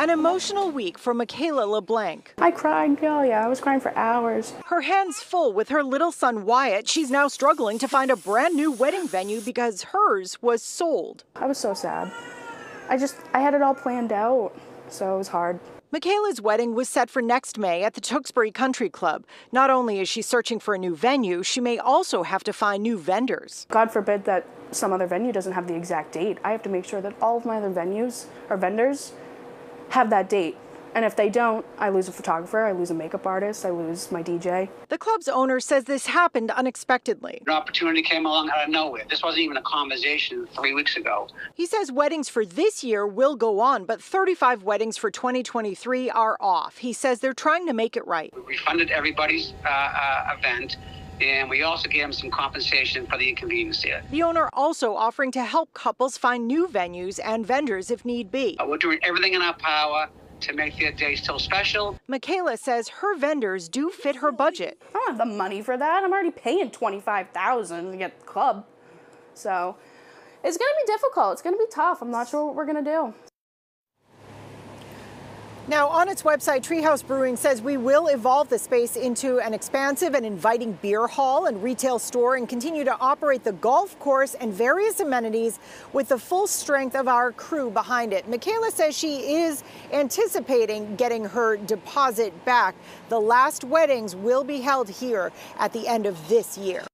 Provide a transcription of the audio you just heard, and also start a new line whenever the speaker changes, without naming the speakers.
An emotional week for Michaela LeBlanc.
I cried. Oh, yeah, I was crying for hours.
Her hands full with her little son Wyatt. She's now struggling to find a brand new wedding venue because hers was sold.
I was so sad. I just, I had it all planned out, so it was hard.
Michaela's wedding was set for next May at the Tewksbury Country Club. Not only is she searching for a new venue, she may also have to find new vendors.
God forbid that some other venue doesn't have the exact date. I have to make sure that all of my other venues or vendors have that date. And if they don't, I lose a photographer, I lose a makeup artist, I lose my DJ.
The club's owner says this happened unexpectedly.
An opportunity came along out of nowhere. This wasn't even a conversation three weeks ago.
He says weddings for this year will go on, but 35 weddings for 2023 are off. He says they're trying to make it right.
We refunded everybody's uh, uh, event. And we also gave them some compensation for the inconvenience there.
The owner also offering to help couples find new venues and vendors if need be.
Uh, we're doing everything in our power to make their day still special.
Michaela says her vendors do fit her budget.
I don't have the money for that. I'm already paying 25000 to get the club. So it's going to be difficult. It's going to be tough. I'm not sure what we're going to do.
Now, on its website, Tree House Brewing says we will evolve the space into an expansive and inviting beer hall and retail store and continue to operate the golf course and various amenities with the full strength of our crew behind it. Michaela says she is anticipating getting her deposit back. The last weddings will be held here at the end of this year.